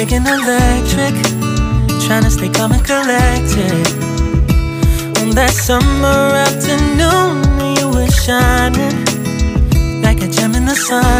Was electric, trying to stay calm and collected. On that summer afternoon, you were shining like a gem in the sunlight.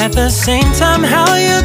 At the same time, how you